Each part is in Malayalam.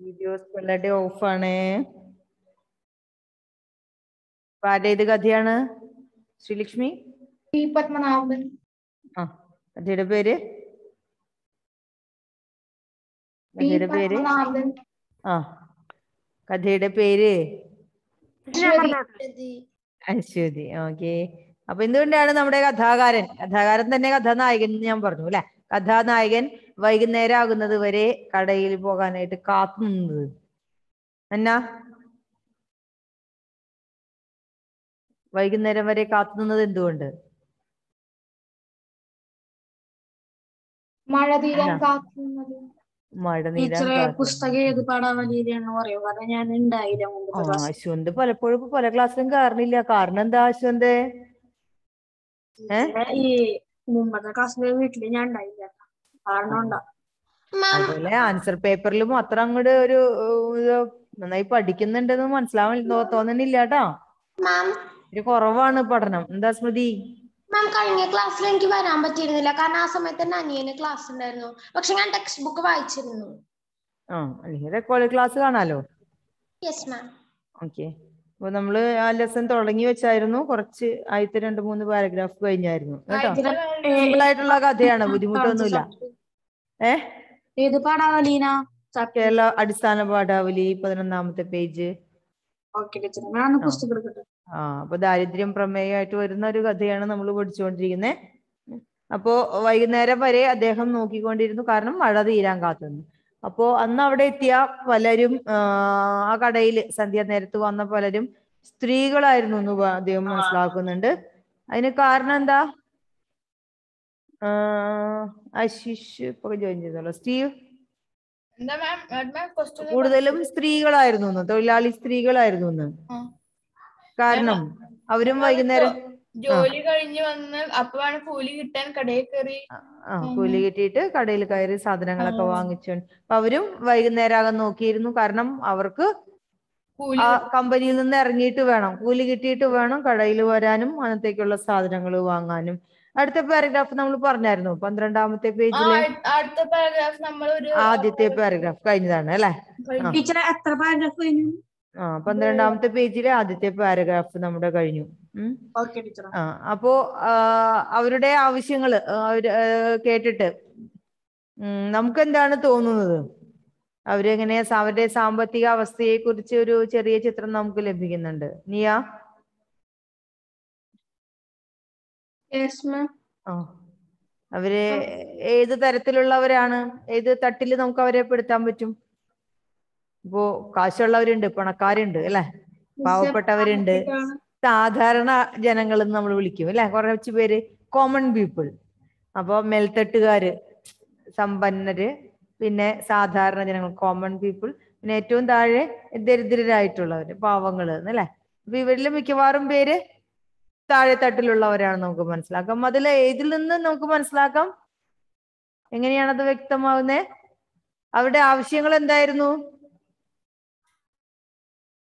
വീഡിയോസ് പിള്ളേരുടെ ഓഫാണ് ആരുടെ ഏത് കഥയാണ്? ശ്രീലക്ഷ്മി? പത്മനാഭൻ. ആ കഥയുടെ പേര്? കഥയുടെ പേര്? ആ കഥയുടെ പേര്? അശ്വതി. അശ്വതി ഓക്കെ. അപ്പൊ എന്തുകൊണ്ടാണ് നമ്മുടെ കഥാകാരൻ? കഥാകാരൻ തന്നെ കഥാനായകൻ എന്ന് ഞാൻ പറഞ്ഞു അല്ലെ? കഥാനായകൻ വൈകുന്നേരം ആകുന്നത് വരെ കടയിൽ പോകാനായിട്ട് കാത്തു നിന്നത്. എന്നാ വൈകുന്നേരം വരെ കാത്തു നിന്നത് എന്തുകൊണ്ട്? മഴ തീരാൻ മഴ നീരാൻ മുമ്പത്തെ അശ്വന്ത് പലപ്പോഴും പല ക്ലാസ്സിലും കാരണില്ല കാരണം എന്താ അശ്വന്ത്? മുമ്പത്തെ ക്ലാസ്സിലെ വീട്ടിൽ ഞാൻ ഉണ്ടായില്ല. അതുപോലെ ആൻസർ പേപ്പറിലും അത്ര അങ്ങോട്ട് ഒരു നന്നായി പഠിക്കുന്നുണ്ടെന്ന് മനസ്സിലാവാൻ തോ- തോന്നുന്നില്ല കേട്ടോ മാം ഒരു കുറവാണ് പഠനം. എന്താ സ്മൃതി? മാം കഴിഞ്ഞ ക്ലാസ്സിൽ എനിക്ക് വരാൻ പറ്റിയിരുന്നില്ല. കാരണം ആ സമയത്ത് തന്നെ അനിയന് ക്ലാസ് ഉണ്ടായിരുന്നു. പക്ഷെ ഞാൻ ടെക്സ്റ്റ് ബുക്ക് വായിച്ചിരുന്നു. ആ അല്ലെങ്കിൽ റെക്കോർഡ് ക്ലാസ് കാണാലോ? യെസ് മാം ഓക്കെ അപ്പൊ നമ്മൾ ആ ലെസൺ തുടങ്ങി വെച്ചായിരുന്നു. കുറച്ച് ആദ്യത്തെ രണ്ട് മൂന്ന് പാരഗ്രാഫ് കഴിഞ്ഞായിരുന്നു. കേട്ടോ? സിമ്പിൾ ആയിട്ടുള്ള കഥയാണ്. ബുദ്ധിമുട്ടൊന്നുമില്ല. ഏ? ഏത് പാടാവലീന കേരള അടിസ്ഥാന പാഠാവലി പതിനൊന്നാമത്തെ പേജ്. ആ. അപ്പൊ ദാരിദ്ര്യം പ്രമേയമായിട്ട് വരുന്ന ഒരു കഥയാണ് നമ്മൾ പഠിച്ചുകൊണ്ടിരിക്കുന്നത് അപ്പോ വൈകുന്നേരം വരെ അദ്ദേഹം നോക്കിക്കൊണ്ടിരുന്നു. കാരണം മഴ തീരാൻ കാത്തുന്നു അപ്പോ അന്ന് അവിടെ എത്തിയ പലരും ആ, കടയിൽ സന്ധ്യ നേരത്ത് വന്ന പലരും സ്ത്രീകളായിരുന്നു എന്ന് അദ്ദേഹം മനസ്സിലാക്കുന്നുണ്ട്. അതിന് കാരണം എന്താ? ആശിഷ് ഇപ്പൊ ജോയിൻ ചെയ്തോളൂ. സ്റ്റീവ്? കൂടുതലും സ്ത്രീകളായിരുന്നു തൊഴിലാളി സ്ത്രീകളായിരുന്നു കാരണം അവരും വൈകുന്നേരം ജോലി കഴിഞ്ഞ് വന്ന് അപ്പോഴാണ് കൂലി കിട്ടാൻ കടയിൽ കയറി. ആ കൂലി കിട്ടിയിട്ട് കടയിൽ കയറി സാധനങ്ങളൊക്കെ വാങ്ങിച്ചു അപ്പൊ അവരും വൈകുന്നേരം നോക്കിയിരുന്നു. കാരണം അവർക്ക് ആ കമ്പനിയിൽ നിന്ന് ഇറങ്ങിയിട്ട് വേണം. കൂലി കിട്ടിയിട്ട് വേണം കടയിൽ വരാനും അന്നത്തേക്കുള്ള സാധനങ്ങൾ വാങ്ങാനും. അടുത്ത പാരഗ്രാഫ് നമ്മൾ പറഞ്ഞായിരുന്നു. പന്ത്രണ്ടാമത്തെ പേജിൽ അടുത്ത പാരഗ്രാഫ് നമ്മൾ ഒരു ആദ്യത്തെ പാരഗ്രാഫ് കഴിഞ്ഞതാണ് അല്ലെ? ടീച്ചറെ എത്ര പാരഗ്രാഫ് കഴിഞ്ഞു? ആ പന്ത്രണ്ടാമത്തെ പേജിലെ ആദ്യത്തെ പാരഗ്രാഫ് നമ്മുടെ കഴിഞ്ഞു. ആ അപ്പോ അവരുടെ ആവശ്യങ്ങൾ ആ, അവർ കേട്ടിട്ട് ഉം, നമുക്ക് എന്താണ് തോന്നുന്നത്? അവരെങ്ങനെ സ- അവരുടെ സാമ്പത്തിക അവസ്ഥയെ കുറിച്ച് ഒരു ചെറിയ ചിത്രം നമുക്ക് ലഭിക്കുന്നുണ്ട്. നിയ? അവർ ഏത് തരത്തിലുള്ളവരാണ്? ഏത് തട്ടിൽ നമുക്ക് അവരെ പെടുത്താൻ പറ്റും? ഇപ്പോ കാശുള്ളവരുണ്ട് പണക്കാരുണ്ട് അല്ലെ? പാവപ്പെട്ടവരുണ്ട്. സാധാരണ ജനങ്ങൾ നമ്മൾ വിളിക്കും അല്ലെ? കുറച്ച് പേര് കോമൺ പീപ്പിൾ അപ്പൊ മേൽത്തട്ടുകാര് സമ്പന്നര് പിന്നെ സാധാരണ ജനങ്ങൾ കോമൺ പീപ്പിൾ പിന്നെ ഏറ്റവും താഴെ ദരിദ്രരായിട്ടുള്ളവര് പാവങ്ങൾ എന്നല്ലേ അപ്പൊ ഇവരിൽ മിക്കവാറും പേര് താഴെ തട്ടിലുള്ളവരാണ് നമുക്ക് മനസ്സിലാക്കാം. അതിൽ ഏതിൽ നിന്ന് നമുക്ക് മനസ്സിലാക്കാം? എങ്ങനെയാണത് വ്യക്തമാവുന്നത് അവരുടെ ആവശ്യങ്ങൾ എന്തായിരുന്നു?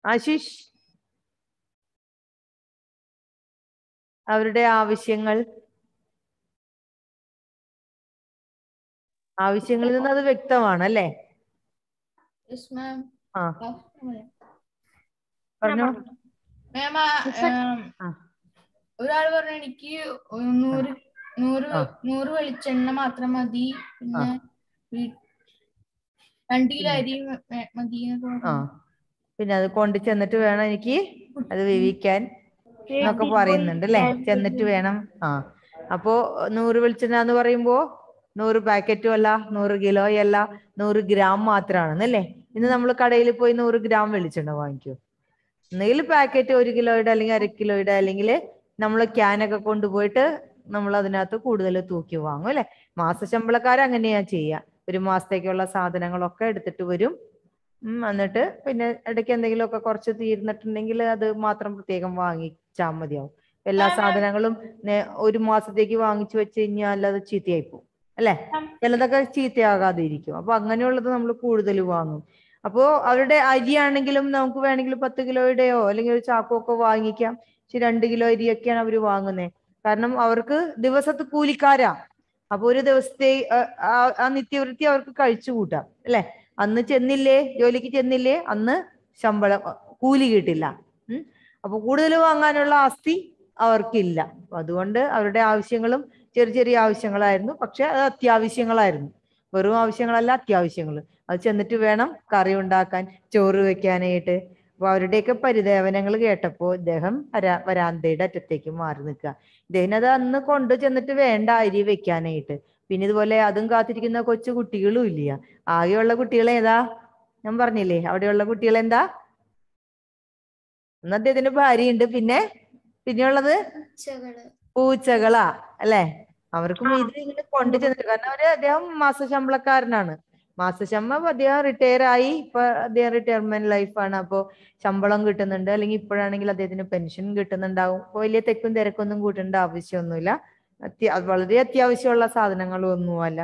ആശിഷ്? അവരുടെ ആവശ്യങ്ങൾ. ആവശ്യങ്ങളിൽ നിന്ന് അത് വ്യക്തമാണ് അല്ലേ? ആ. പറഞ്ഞോ. മാം ആ. ഒരാൾ പറഞ്ഞു എനിക്ക് നൂറ് നൂറ്. നൂറ് വെളിച്ചെണ്ണ മാത്രം മതി. പിന്നെ രണ്ട് കിലോ അരി മതി പിന്നെ അത് കൊണ്ട് ചെന്നിട്ട് വേണം എനിക്ക് അത് വേവിക്കാൻ എന്നൊക്കെ പറയുന്നുണ്ട് അല്ലെ? ചെന്നിട്ട് വേണം. ആ. അപ്പോ നൂറ് വെളിച്ചെണ്ണ എന്ന് പറയുമ്പോ നൂറ് പാക്കറ്റും അല്ല നൂറ് കിലോ അല്ല നൂറ് ഗ്രാം മാത്രമാണെന്നല്ലേ ഇന്ന് നമ്മൾ കടയിൽ പോയി നൂറ് ഗ്രാം വെളിച്ചെണ്ണ വാങ്ങിക്കും. ഒന്നുകിൽ പാക്കറ്റ് ഒരു കിലോയുടെ അല്ലെങ്കിൽ അര കിലോയുടെ അല്ലെങ്കിൽ നമ്മൾ ക്യാനൊക്കെ കൊണ്ടുപോയിട്ട് നമ്മൾ അതിനകത്ത് കൂടുതൽ തൂക്കി വാങ്ങും അല്ലെ? മാസശമ്പളക്കാർ അങ്ങനെയാ ചെയ്യുക ഒരു മാസത്തേക്കുള്ള സാധനങ്ങളൊക്കെ എടുത്തിട്ട് വരും. എന്നിട്ട് പിന്നെ ഇടയ്ക്ക് എന്തെങ്കിലുമൊക്കെ കുറച്ച് തീർന്നിട്ടുണ്ടെങ്കിൽ അത് മാത്രം പ്രത്യേകം വാങ്ങിച്ചാൽ മതിയാവും. എല്ലാ സാധനങ്ങളും ഒരു മാസത്തേക്ക് വാങ്ങിച്ചു വെച്ച് കഴിഞ്ഞാൽ അത് ചീത്തയായി പോകും അല്ലെ? ചിലതൊക്കെ ചീത്തയാകാതെ ഇരിക്കും അപ്പൊ അങ്ങനെയുള്ളത് നമ്മൾ കൂടുതൽ വാങ്ങും. അപ്പോ അവരുടെ അരിയാണെങ്കിലും നമുക്ക് വേണമെങ്കിൽ പത്ത് കിലോയുടെയോ അല്ലെങ്കിൽ ഒരു ചാക്കോ ഒക്കെ വാങ്ങിക്കാം. രണ്ട് കിലോ അരിയൊക്കെയാണ് അവർ വാങ്ങുന്നത് കാരണം അവർക്ക് ദിവസത്തെ കൂലിക്കാരാ. അപ്പൊ ഒരു ദിവസത്തെ ആ- നിത്യവൃത്തി അവർക്ക് കഴിച്ചു കൂട്ടാം അല്ലെ? അന്ന് ചെന്നില്ലേ ജോലിക്ക് ചെന്നില്ലേ അന്ന് ശമ്പളം കൂലി കിട്ടില്ല. അപ്പൊ കൂടുതൽ വാങ്ങാനുള്ള ആസ്തി അവർക്കില്ല. അതുകൊണ്ട് അവരുടെ ആവശ്യങ്ങളും ചെറിയ ചെറിയ ആവശ്യങ്ങളായിരുന്നു. പക്ഷെ അത് അത്യാവശ്യങ്ങളായിരുന്നു. വെറും ആവശ്യങ്ങളല്ല അത്യാവശ്യങ്ങൾ അത് ചെന്നിട്ട് വേണം കറി ഉണ്ടാക്കാൻ ചോറ് വെക്കാനായിട്ട്. അപ്പൊ അവരുടെയൊക്കെ പരിദേവനങ്ങൾ കേട്ടപ്പോ ഇദ്ദേഹം വരാ വരാന്തയുടെ അറ്റത്തേക്ക് മാറി നിൽക്കുക. ഇദ്ദേഹം അത് അന്ന് കൊണ്ടു ചെന്നിട്ട് വേണ്ട അരി വെക്കാനായിട്ട്. പിന്നെ ഇതുപോലെ അതും കാത്തിരിക്കുന്ന കൊച്ചു കുട്ടികളും ഇല്ല. ആകെയുള്ള കുട്ടികൾ ഏതാ? ഞാൻ പറഞ്ഞില്ലേ അവിടെയുള്ള കുട്ടികൾ എന്താ? അന്ന് അദ്ദേഹത്തിന്റെ ഭാര്യയുണ്ട്. പിന്നെ പിന്നെയുള്ളത്? പൂച്ചകളാ. അല്ലെ? അവർക്കും. ഇത് ഇങ്ങനെ കൊണ്ടു ചെന്നിട്ട് കാരണം അവർ അദ്ദേഹം മാസശമ്പളക്കാരനാണ് മാസശമ്പളം അദ്ദേഹം റിട്ടയർ ആയി. ഇപ്പൊ അദ്ദേഹം റിട്ടയർമെന്റ് ലൈഫാണ് അപ്പോ ശമ്പളം കിട്ടുന്നുണ്ട്. അല്ലെങ്കിൽ ഇപ്പോഴാണെങ്കിൽ അദ്ദേഹത്തിന് പെൻഷൻ കിട്ടുന്നുണ്ടാവും. അപ്പൊ വലിയ തെക്കും തിരക്കൊന്നും കൂട്ടേണ്ട ആവശ്യമൊന്നുമില്ല. അത്യ വളരെ അത്യാവശ്യമുള്ള സാധനങ്ങളൊന്നുമല്ല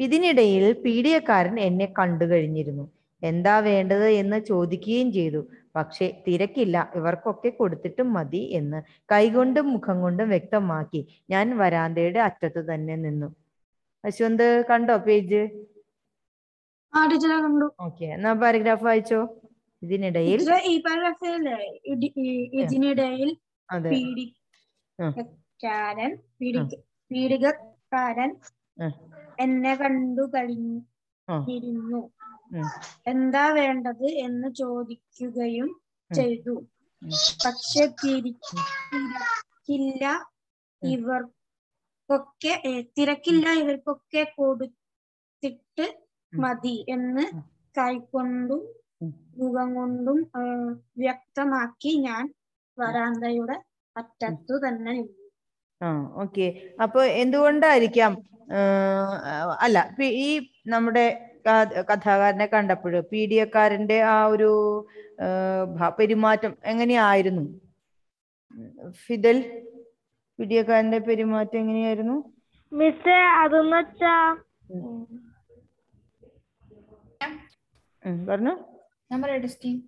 ഇതിനിടയിൽ പീഡിയക്കാരൻ എന്നെ കണ്ടു കഴിഞ്ഞിരുന്നു. എന്താ വേണ്ടത് എന്ന് ചോദിക്കുകയും ചെയ്തു. പക്ഷേ തിരക്കില്ല. ഇവർക്കൊക്കെ കൊടുത്തിട്ടും മതി എന്ന് കൈകൊണ്ടും മുഖം കൊണ്ടും വ്യക്തമാക്കി ഞാൻ വരാന്തയുടെ അറ്റത്ത് തന്നെ നിന്നു. അശ്വന്ത് കണ്ടോ പേജ് ഓക്കെ എന്നാ പാരഗ്രാഫ് വായിച്ചോ ഇതിനിടയിൽ ഈ പാരഗ്രാഫിലെ ഇതിനിടയിൽ പീഡിക്കാരൻ പീഡിക പീഡികക്കാരൻ. എന്നെ കണ്ടു. കഴിഞ്ഞിരുന്നു എന്താ വേണ്ടത് എന്ന് ചോദിക്കുകയും. ചെയ്തു. പക്ഷെ തിരി- തിരക്കില്ല ഇവർക്കൊക്കെ തിരക്കില്ല ഇവർക്കൊക്കെ കൊടുത്തിട്ട്. മതി എന്ന് കൈക്കൊണ്ടും കൈകൊണ്ടും മുഖം കൊണ്ടും വ്യക്തമാക്കി ഞാൻ വരാന്തയുടെ അറ്റത്തു തന്നെ നിന്നു ആ ഓക്കെ. അപ്പൊ എന്തുകൊണ്ടായിരിക്കാം അല്ല ഈ നമ്മുടെ കഥാകാരനെ കണ്ടപ്പോഴ് എക്കാരന്റെ ആ ഒരു പെരുമാറ്റം എങ്ങനെയായിരുന്നു? ഫിദൽ പി ഡി എക്കാരന്റെ പെരുമാറ്റം എങ്ങനെയായിരുന്നു? മിസ് അതെന്ന് വെച്ചാ പറഞ്ഞു. ഞാൻ പറയട്ടെ സ്റ്റീവ്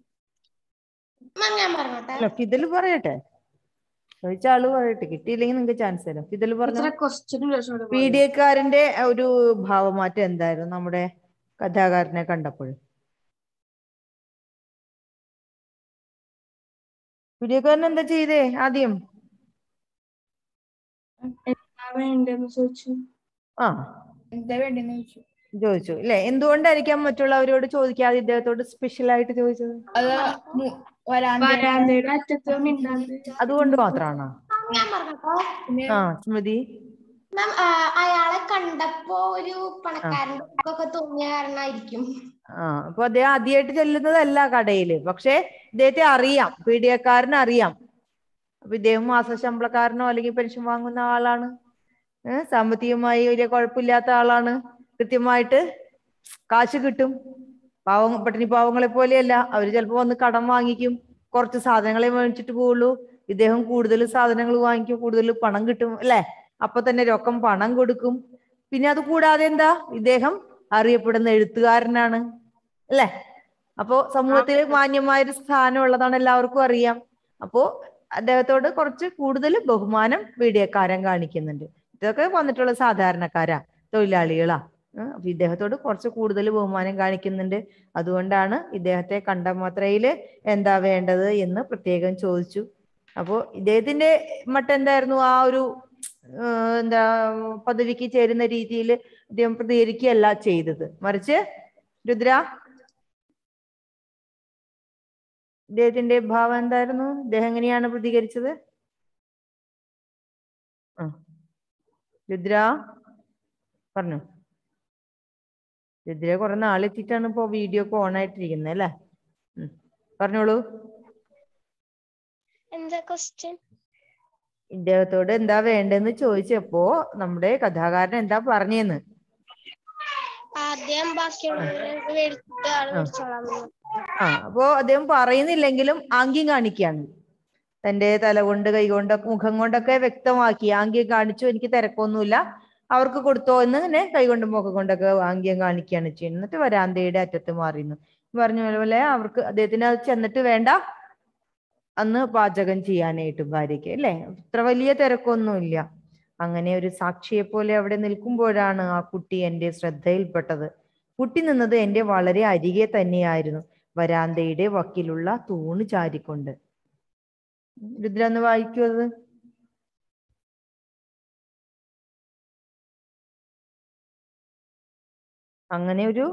മാം ഞാൻ പറഞ്ഞോട്ടെ? അല്ല ഫിദൽ പറയട്ടെ? ചോദിച്ച ആൾ പറയട്ടെ? കിട്ടിയില്ലെങ്കിൽ നിങ്ങൾക്ക് ചാൻസ് തരാം. ഫിദൽ പറഞ്ഞു? പീഡിയക്കാരന്റെ ഒരു ഭാവമാറ്റം എന്തായിരുന്നു നമ്മുടെ കഥാകാരനെ കണ്ടപ്പോൾ? പീഡിയക്കാരൻ എന്താ ചെയ്തേ ആദ്യം? ആ. എന്താ വേണ്ടെന്ന് ചോദിച്ചു. ചോദിച്ചു. അല്ലെ എന്തുകൊണ്ടായിരിക്കാം മറ്റുള്ളവരോട് ചോദിക്കാതെ ഇദ്ദേഹത്തോട് സ്പെഷ്യൽ ആയിട്ട് ചോദിച്ചത്? അതുകൊണ്ട് മാത്രമാണോ ആ സ്മൃതി മാം അയാളെ കണ്ടപ്പോ ഒരു പണക്കാരന്റെ ഒക്കെ തോന്നിയ കാരണമായിരിക്കും ആ അപ്പൊ അദ്ദേഹം ആദ്യമായിട്ട് ചെല്ലുന്നതല്ല കടയിൽ. പക്ഷെ ഇദ്ദേഹത്തെ അറിയാം. പീഡിയക്കാരന് അറിയാം. അപ്പൊ ഇദ്ദേഹം മാസശമ്പളക്കാരനോ അല്ലെങ്കിൽ പെൻഷൻ വാങ്ങുന്ന ആളാണ്. ഏഹ് സാമ്പത്തികമായി വലിയ കുഴപ്പമില്ലാത്ത ആളാണ്. കൃത്യമായിട്ട് കാശ് കിട്ടും. പാവം പട്ടിണി പാവങ്ങളെ പോലെയല്ല. അവർ ചിലപ്പോ വന്ന് കടം വാങ്ങിക്കും. കുറച്ച് സാധനങ്ങളെ മേടിച്ചിട്ട് പോവുള്ളൂ. ഇദ്ദേഹം കൂടുതൽ സാധനങ്ങൾ വാങ്ങിക്കും കൂടുതൽ പണം കിട്ടും അല്ലെ? അപ്പൊ തന്നെ രൊക്കം പണം കൊടുക്കും. പിന്നെ അത് കൂടാതെ എന്താ? ഇദ്ദേഹം അറിയപ്പെടുന്ന എഴുത്തുകാരനാണ് അല്ലെ? അപ്പോ സമൂഹത്തിൽ മാന്യമായ ഒരു സ്ഥാനം ഉള്ളതാണ് എല്ലാവർക്കും അറിയാം. അപ്പോ അദ്ദേഹത്തോട് കുറച്ച് കൂടുതൽ ബഹുമാനം വീഡിയോക്കാരൻ കാണിക്കുന്നുണ്ട്. ഇതൊക്കെ വന്നിട്ടുള്ള സാധാരണക്കാരാ തൊഴിലാളികളാ. അപ്പൊ ഇദ്ദേഹത്തോട് കുറച്ച് കൂടുതൽ ബഹുമാനം കാണിക്കുന്നുണ്ട്. അതുകൊണ്ടാണ് ഇദ്ദേഹത്തെ കണ്ട മാത്രയിൽ എന്താ വേണ്ടത് എന്ന് പ്രത്യേകം ചോദിച്ചു. അപ്പോ ഇദ്ദേഹത്തിന്റെ മറ്റെന്തായിരുന്നു ആ ഒരു എന്താ പദവിക്ക് ചേരുന്ന രീതിയിൽ അദ്ദേഹം പ്രതികരിക്കുകയല്ല ചെയ്തത്. മറിച്ച് രുദ്ര ഇദ്ദേഹത്തിന്റെ ഭാവം എന്തായിരുന്നു? ഇദ്ദേഹം എങ്ങനെയാണ് പ്രതികരിച്ചത്? രുദ്ര പറഞ്ഞു. രുദ്ര കുറെ നാളെത്തിയിട്ടാണ് ഇപ്പോ വീഡിയോ ഒക്കെ ഓൺ ആയിട്ടിരിക്കുന്നത് അല്ലേ. പറഞ്ഞോളൂ. എന്താ ക്വസ്റ്റ്യൻ ഇദ്ദേഹത്തോട് എന്താ വേണ്ടെന്ന് ചോദിച്ചപ്പോ നമ്മുടെ കഥാകാരൻ എന്താ പറഞ്ഞെന്ന്? ആദ്യം ആ. അപ്പോ അദ്ദേഹം പറയുന്നില്ലെങ്കിലും ആംഗ്യം കാണിക്കുകയാണ് തന്റെ തല കൊണ്ട് കൈ കൊണ്ടൊക്കെ മുഖം കൊണ്ടൊക്കെ വ്യക്തമാക്കി. ആംഗ്യം കാണിച്ചു എനിക്ക് തിരക്കൊന്നുമില്ല. അവർക്ക് കൊടുത്തോ എന്ന് തന്നെ കൈകൊണ്ടും മുഖം കൊണ്ടൊക്കെ ആംഗ്യം കാണിക്കുകയാണ് ചെയ്യുന്നത്. എന്നിട്ട് വരാന്തയുടെ അറ്റത്ത് മാറിയിരുന്നു. പറഞ്ഞ പോലെ അവർക്ക് അദ്ദേഹത്തിന് അത് ചെന്നിട്ട് വേണ്ട അന്ന് പാചകം ചെയ്യാനായിട്ടും ഭാര്യയ്ക്ക് അല്ലേ? ഇത്ര വലിയ തിരക്കൊന്നുമില്ല. അങ്ങനെ ഒരു സാക്ഷിയെ പോലെ അവിടെ നിൽക്കുമ്പോഴാണ് ആ കുട്ടി എന്റെ ശ്രദ്ധയിൽപ്പെട്ടത്. കുട്ടി നിന്നത് എന്റെ വളരെ അരികെ തന്നെയായിരുന്നു വരാന്തയുടെ വക്കിലുള്ള തൂണ് ചാരിക്കൊണ്ട്. രുദ്ര ഒന്ന് വായിക്കൂ അത്? അങ്ങനെ ഒരു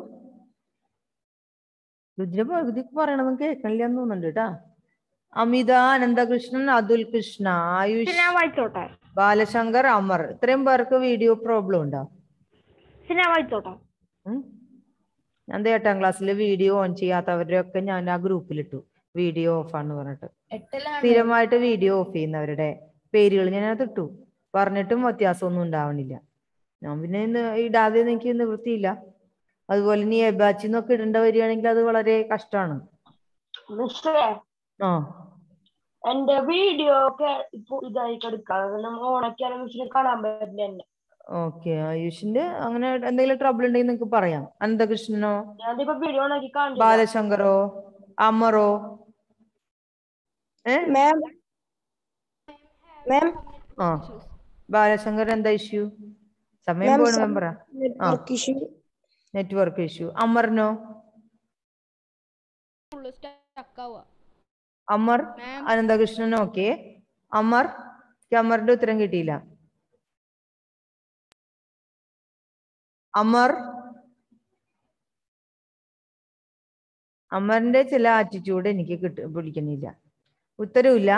രുദ്ര പകുതി പറയണത് കേൾക്കണില്ല എന്ന് തോന്നുന്നുണ്ട് കേട്ടാ. അമിത അനന്തകൃഷ്ണൻ അതുൽ കൃഷ്ണ ആയുഷ് ബാലശങ്കർ അമർ. ഇത്രയും പേർക്ക് വീഡിയോ പ്രോബ്ലം ഉണ്ടോ? ഞാൻ എട്ടാം ക്ലാസ്സിൽ വീഡിയോ ഓൺ ചെയ്യാത്തവരുടെ ഒക്കെ ഞാൻ ആ ഗ്രൂപ്പിലിട്ടു. വീഡിയോ ഓഫ് ആണെന്ന് പറഞ്ഞിട്ട്. സ്ഥിരമായിട്ട് വീഡിയോ ഓഫ് ചെയ്യുന്നവരുടെ പേരുകൾ ഞാൻ അതിനകത്ത് ഇട്ടു. പറഞ്ഞിട്ടും വ്യത്യാസമൊന്നും ഉണ്ടാവണില്ല. ഞാൻ പിന്നെ ഇന്ന് ഇടാതെ എനിക്ക് നിവൃത്തിയില്ല. അതുപോലെ ഇനി എബാച്ചി എന്നൊക്കെ ഇടേണ്ട വരികയാണെങ്കിൽ അത് വളരെ കഷ്ടമാണ്. ആ. എന്റെ വീഡിയോ ഒക്കെ ഇപ്പൊ ഇതായി ഓണക്കാണ് കാണാൻ പറ്റില്ല എന്നെ. ഓക്കെ ആയുഷിന്റെ അങ്ങനെ എന്തെങ്കിലും ട്രബിൾ ഉണ്ടെങ്കിൽ നിങ്ങൾക്ക് പറയാം. അനന്തകൃഷ്ണനോ ബാലശങ്കറോ അമറോ? ഏ? മാം മാം ആ. ബാലശങ്കർ എന്താ ഇഷ്യൂ സമയം some- മെമ്പറാ നെറ്റ്വർക്ക് ഇഷ്യൂ. അമറിനോ? അമർ അനന്തകൃഷ്ണൻ ഓക്കെ. അമർ അമറിന്റെ ഉത്തരം കിട്ടിയില്ല. അമർ. അമറിന്റെ ചില ആറ്റിറ്റ്യൂഡ് എനിക്ക് കിട്ട പിടിക്കുന്നില്ല. ഉത്തരവില്ല.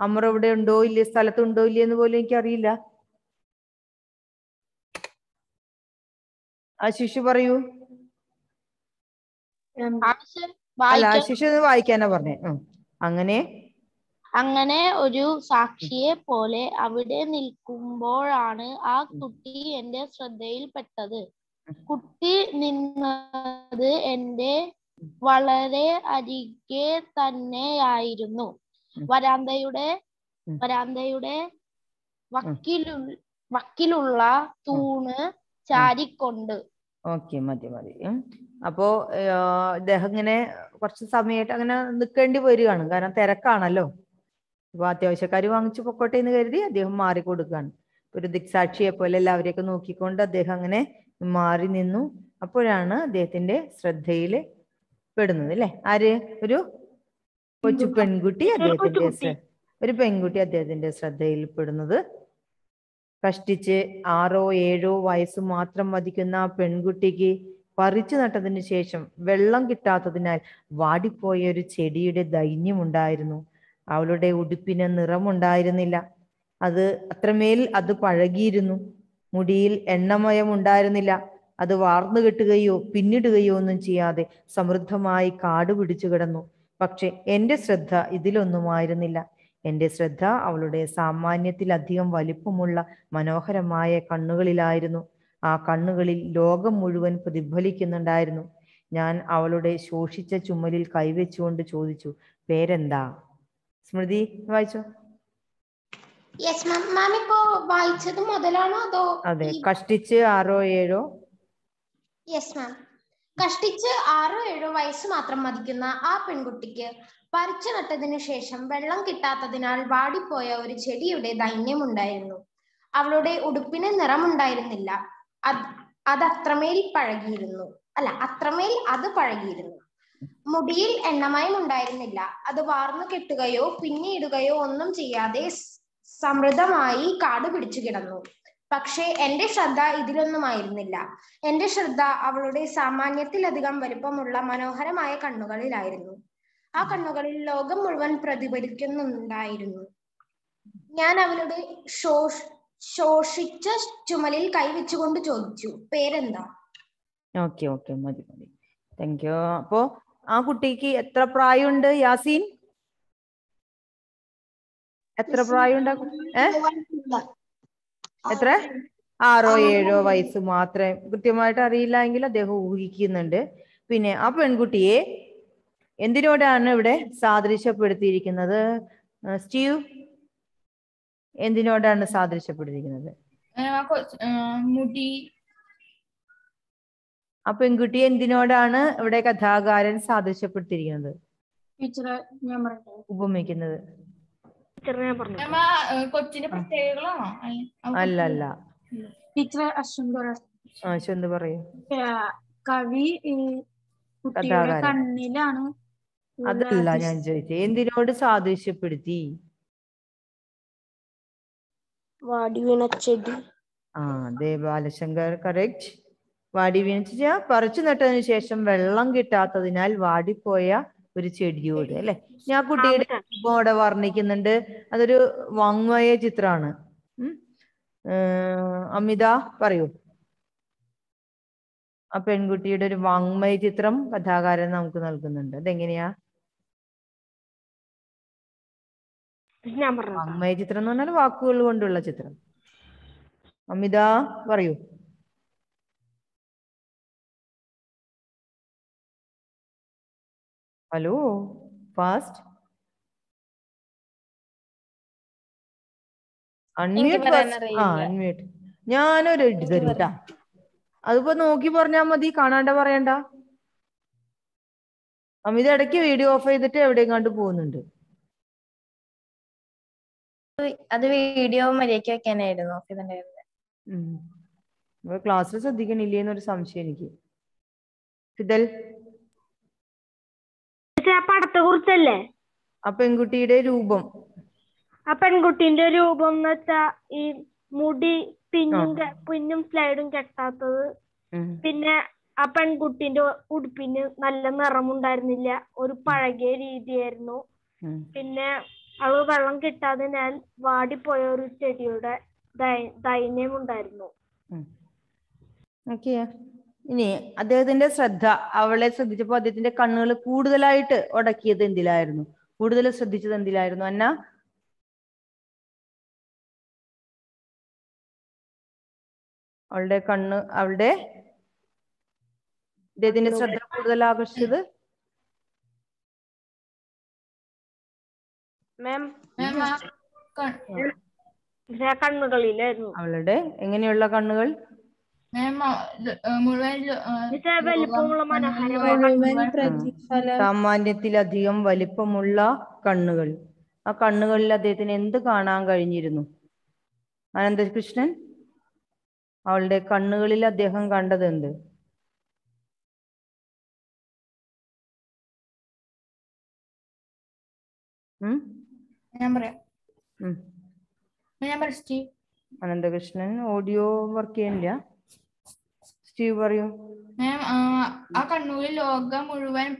അമർ ഇവിടെ ഉണ്ടോ ഇല്ല സ്ഥലത്തുണ്ടോ ഉണ്ടോ എന്ന് പോലും എനിക്കറിയില്ല. ആശിഷ് പറയൂ. അല്ല ആ ശിശു വായിക്കാനാ പറഞ്ഞേ. അങ്ങനെ? അങ്ങനെ ഒരു സാക്ഷിയെ പോലെ അവിടെ നിൽക്കുമ്പോഴാണ് ആ കുട്ടി എന്റെ ശ്രദ്ധയിൽപ്പെട്ടത്. കുട്ടി നിന്നത് എന്റെ വളരെ അരികെ തന്നെയായിരുന്നു. വരാന്തയുടെ. വരാന്തയുടെ വക്കിലു വക്കിലുള്ള തൂണ് ചാരിക്കൊണ്ട്. ഓക്കെ മതി മതി. അപ്പോ ഇദ്ദേഹം ഇങ്ങനെ കുറച്ച് സമയമായിട്ട് അങ്ങനെ നിൽക്കേണ്ടി വരികയാണ്. കാരണം തിരക്കാണല്ലോ. അപ്പൊ അത്യാവശ്യക്കാർ വാങ്ങിച്ചു പൊക്കോട്ടെ എന്ന് കരുതി അദ്ദേഹം മാറി കൊടുക്കുകയാണ്. ഒരു ദിക്സാക്ഷിയെ പോലെ എല്ലാവരെയൊക്കെ നോക്കിക്കൊണ്ട് അദ്ദേഹം അങ്ങനെ മാറി നിന്നു. അപ്പോഴാണ് അദ്ദേഹത്തിന്റെ ശ്രദ്ധയിൽ പെടുന്നത് അല്ലെ? ആര്? ഒരു കൊച്ചു പെൺകുട്ടി അദ്ദേഹത്തിന്റെ ഒരു പെൺകുട്ടി അദ്ദേഹത്തിന്റെ ശ്രദ്ധയിൽ പെടുന്നത് കഷ്ടിച്ച് ആറോ ഏഴോ വയസ്സ് മാത്രം വധിക്കുന്ന പെൺകുട്ടിക്ക് പറിച്ചു നട്ടതിന് ശേഷം വെള്ളം കിട്ടാത്തതിനാൽ വാടിപ്പോയ ഒരു ചെടിയുടെ ദൈന്യമുണ്ടായിരുന്നു. അവളുടെ ഉടുപ്പിന് നിറമുണ്ടായിരുന്നില്ല. അത് അത്രമേൽ അത് പഴകിയിരുന്നു. മുടിയിൽ എണ്ണമയം ഉണ്ടായിരുന്നില്ല അത് വാർന്നു കെട്ടുകയോ പിന്നിടുകയോ ഒന്നും ചെയ്യാതെ സമൃദ്ധമായി കാട് പിടിച്ചു കിടന്നു. പക്ഷെ എന്റെ ശ്രദ്ധ ഇതിലൊന്നുമായിരുന്നില്ല. എന്റെ ശ്രദ്ധ അവളുടെ സാമാന്യത്തിലധികം വലിപ്പമുള്ള മനോഹരമായ കണ്ണുകളിലായിരുന്നു. ആ കണ്ണുകളിൽ ലോകം മുഴുവൻ പ്രതിഫലിക്കുന്നുണ്ടായിരുന്നു. ഞാൻ അവളുടെ ശോഷിച്ച ചുമലിൽ കൈവച്ചുകൊണ്ട് ചോദിച്ചു പേരെന്താ? സ്മൃതി വായിച്ചോ? വായിച്ചത് മുതലാണോ അതോ അതെ കഷ്ടിച്ച് ആറോ ഏഴോ? യെസ് മാം കഷ്ടിച്ച് ആറോ ഏഴോ വയസ്സ് മാത്രം മതിക്കുന്ന ആ പെൺകുട്ടിക്ക് പറിച്ചു നട്ടതിനു ശേഷം വെള്ളം കിട്ടാത്തതിനാൽ വാടിപ്പോയ ഒരു ചെടിയുടെ ദൈന്യമുണ്ടായിരുന്നു. അവളുടെ ഉടുപ്പിന് നിറമുണ്ടായിരുന്നില്ല. അത് അത് അത്രമേൽ പഴകിയിരുന്നു. അല്ല അത്രമേൽ അത് പഴകിയിരുന്നു. മുടിയിൽ എണ്ണമയം ഉണ്ടായിരുന്നില്ല അത് വാർന്നു കെട്ടുകയോ പിന്നിടുകയോ ഒന്നും ചെയ്യാതെ സമൃദ്ധമായി കാട് പിടിച്ചു കിടന്നു. പക്ഷേ എന്റെ ശ്രദ്ധ ഇതിലൊന്നുമായിരുന്നില്ല. എന്റെ ശ്രദ്ധ അവളുടെ സാമാന്യത്തിലധികം വലുപ്പമുള്ള മനോഹരമായ കണ്ണുകളിലായിരുന്നു. ആ കണ്ണുകളിൽ ലോകം മുഴുവൻ പ്രതിഫലിക്കുന്നുണ്ടായിരുന്നു. ഞാൻ അവളുടെ ശോഷ് ശോഷിച്ച ചുമലിൽ കൈവച്ചുകൊണ്ട് ചോദിച്ചു പേരെന്താ? ഓക്കെ ഓക്കെ മതി മതി. താങ്ക് യു അപ്പോ ആ കുട്ടിക്ക് എത്ര പ്രായമുണ്ട് യാസീൻ? എത്ര പ്രായമുണ്ട് എത്ര? ആറോ ഏഴോ വയസ്സ് മാത്രമേ കൃത്യമായിട്ട് അറിയില്ല എങ്കിൽ അദ്ദേഹം ഊഹിക്കുന്നുണ്ട്. പിന്നെ ആ പെൺകുട്ടിയെ എന്തിനോടാണ് ഇവിടെ സാദൃശ്യപ്പെടുത്തിയിരിക്കുന്നത്? സ്റ്റീവ് എന്തിനോടാണ് സാദൃശ്യപ്പെടുത്തിയിരിക്കുന്നത് ആ പെൺകുട്ടി മുടി. ആ പെൺകുട്ടിയെ എന്തിനോടാണ് ഇവിടെ കഥാകാരൻ സാദൃശ്യപ്പെടുത്തിയിരിക്കുന്നത് ഉപമിക്കുന്നത്. അല്ല, അല്ല അശ്വന്ത് പറയാം? കവി. കണ്ണിലാണ് അതല്ല ഞാൻ ചോദിച്ചത് എന്തിനോട് സാദൃശ്യപ്പെടുത്തി? വാടി ആ അതെ ബാലശങ്കർ കറക്റ്റ് വാടി വീണിച്ച പറിച്ചു നട്ടതിനു ശേഷം വെള്ളം കിട്ടാത്തതിനാൽ വാടിപ്പോയ ഒരു ചെടിയോട് അല്ലെ? ഞാൻ കുട്ടിയുടെ അവിടെ. വർണിക്കുന്നുണ്ട്. അതൊരു വാങ്മയ ചിത്രമാണ്. അമിത പറയൂ. ആ പെൺകുട്ടിയുടെ ഒരു വാങ്മയ ചിത്രം കഥാകാരൻ നമുക്ക് നൽകുന്നുണ്ട്. അതെങ്ങനെയാ? ഞാൻ പറഞ്ഞു വാങ്മയ ചിത്രം എന്ന് പറഞ്ഞാൽ വാക്കുകൾ കൊണ്ടുള്ള ചിത്രം. അമിത പറയൂ. Hello fast. അൺമ്യൂട്ട് ആ. അൺമ്യൂട്ട് ഞാനൊരു ഇത് തരും കേട്ടാ അതിപ്പോ നോക്കി പറഞ്ഞാ മതി കാണാണ്ട പറയണ്ട. അമിത ഇടയ്ക്ക് വീഡിയോ ഓഫ് ചെയ്തിട്ട് എവിടെയും കണ്ടു പോകുന്നുണ്ട്. അത് വീഡിയോ മര്യാദയ്ക്ക് വെക്കാനായിരുന്നു ഉം. ക്ലാസ്സിൽ ശ്രദ്ധിക്കണില്ലേ എന്നൊരു സംശയം എനിക്ക്. ഫിദൽ? പടത്തെ കുറിച്ചല്ലേ? ആ പെൺകുട്ടിയുടെ രൂപം. ആ പെൺകുട്ടിന്റെ രൂപം എന്ന് വെച്ചാ ഈ മുടി പിന്നും പിന്നും സ്ലൈഡും കെട്ടാത്തത്. പിന്നെ ആ പെൺകുട്ടിന്റെ ഉടുപ്പിന് നല്ല നിറമുണ്ടായിരുന്നില്ല. ഒരു പഴകിയ രീതിയായിരുന്നു. പിന്നെ അവൾ വെള്ളം കിട്ടാതെ ഞാൻ വാടിപ്പോയ ഒരു ചെടിയുടെ ദൈ- ദൈന്യം ഉണ്ടായിരുന്നു ഓക്കെ ഇനി അദ്ദേഹത്തിന്റെ ശ്രദ്ധ അവളെ ശ്രദ്ധിച്ചപ്പോ അദ്ദേഹത്തിന്റെ കണ്ണുകൾ കൂടുതലായിട്ട് ഉടക്കിയത് എന്തിലായിരുന്നു? കൂടുതൽ ശ്രദ്ധിച്ചത് എന്തിലായിരുന്നു? അന്ന? അവളുടെ കണ്ണ് അവളുടെ ഇദ്ദേഹത്തിന്റെ ശ്രദ്ധ കൂടുതൽ ആകർഷിച്ചത് മാം കണ്ണുകളിലായിരുന്നു. അവളുടെ എങ്ങനെയുള്ള കണ്ണുകൾ? സാമാന്യത്തിലധികം വലിപ്പമുള്ള കണ്ണുകൾ. ആ കണ്ണുകളിൽ അദ്ദേഹത്തിന് എന്ത് കാണാൻ കഴിഞ്ഞിരുന്നു? അനന്തകൃഷ്ണൻ അവളുടെ കണ്ണുകളിൽ അദ്ദേഹം കണ്ടത് എന്ത്? ഉം? ഞാൻ പറയാം. ഞാൻ പറയാം സ്റ്റീവ്. അനന്തകൃഷ്ണൻ ഓഡിയോ വർക്ക് ചെയ്യണില്ല സ്റ്റീവ് പറയൂ. മാം ആ കണ്ണൂരിൽ ലോകം മുഴുവൻ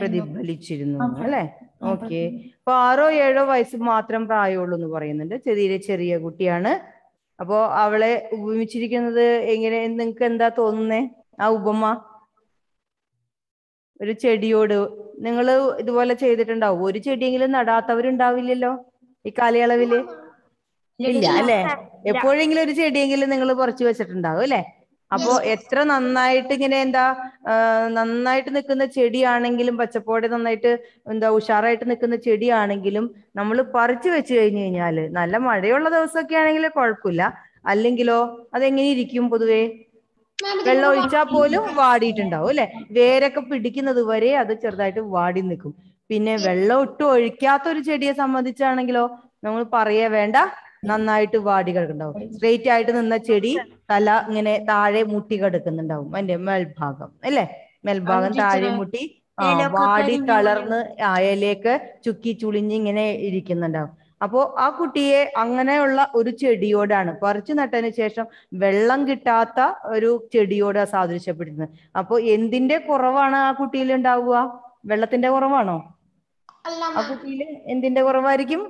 പ്രതിഫലിച്ചിരുന്നു അല്ലെ? ഓക്കെ അപ്പൊ ആറോ ഏഴോ വയസ്സ് മാത്രം പ്രായമുള്ളൂ എന്ന് പറയുന്നുണ്ട്. ചെറിയ ചെറിയ കുട്ടിയാണ്. അപ്പോ അവളെ ഉപമിച്ചിരിക്കുന്നത് എങ്ങനെ? നിങ്ങക്ക് എന്താ തോന്നുന്നേ? ആ ഉപമ? ഒരു ചെടിയോട് നിങ്ങൾ ഇതുപോലെ ചെയ്തിട്ടുണ്ടാവും. ഒരു ചെടിയെങ്കിലും നടാത്തവരുണ്ടാവില്ലല്ലോ ഈ കാലയളവിൽ? ഇല്ല അല്ലെ? എപ്പോഴെങ്കിലും ഒരു ചെടിയെങ്കിലും നിങ്ങൾ പറിച്ചു വെച്ചിട്ടുണ്ടാവും അല്ലെ? അപ്പോ എത്ര നന്നായിട്ട് ഇങ്ങനെ എന്താ നന്നായിട്ട് നിൽക്കുന്ന ചെടിയാണെങ്കിലും പച്ചപ്പോടെ നന്നായിട്ട് എന്താ ഉഷാറായിട്ട് നിൽക്കുന്ന ചെടിയാണെങ്കിലും നമ്മൾ പറിച്ചു വെച്ച് കഴിഞ്ഞു കഴിഞ്ഞാൽ നല്ല മഴയുള്ള ദിവസമൊക്കെ ആണെങ്കിൽ കുഴപ്പമില്ല. അല്ലെങ്കിലോ അതെങ്ങനെ ഇരിക്കും പൊതുവേ? വെള്ളം ഒഴിച്ചാൽ പോലും വാടിയിട്ടുണ്ടാവും അല്ലെ? വേരൊക്കെ പിടിക്കുന്നത് വരെ അത് ചെറുതായിട്ട് വാടി നിൽക്കും. പിന്നെ വെള്ളം ഒട്ടും ഒഴിക്കാത്ത ഒരു ചെടിയെ സംബന്ധിച്ചാണെങ്കിലോ നമ്മൾ പറയേ വേണ്ട നന്നായിട്ട് വാടി കിടക്കുന്നുണ്ടാവും. സ്ട്രെയിറ്റ് ആയിട്ട് നിന്ന ചെടി തല ഇങ്ങനെ താഴെ മുട്ടി കിടക്കുന്നുണ്ടാവും അതിന്റെ മേൽഭാഗം അല്ലെ? മേൽഭാഗം താഴെ മുട്ടി ആ വാടി തളർന്ന് ആ ഇലയൊക്കെ ചുക്കി ചുളിഞ്ഞ് ഇങ്ങനെ ഇരിക്കുന്നുണ്ടാവും. അപ്പോ ആ കുട്ടിയെ അങ്ങനെയുള്ള ഒരു ചെടിയോടാണ് പറിച്ചു നട്ടതിന് ശേഷം വെള്ളം കിട്ടാത്ത ഒരു ചെടിയോട് സാദൃശ്യപ്പെടുന്നത്. അപ്പൊ എന്തിന്റെ കുറവാണ് ആ കുട്ടിയിൽ ഉണ്ടാവുക? വെള്ളത്തിന്റെ കുറവാണോ? ആ കുട്ടിയിൽ എന്തിന്റെ കുറവായിരിക്കും?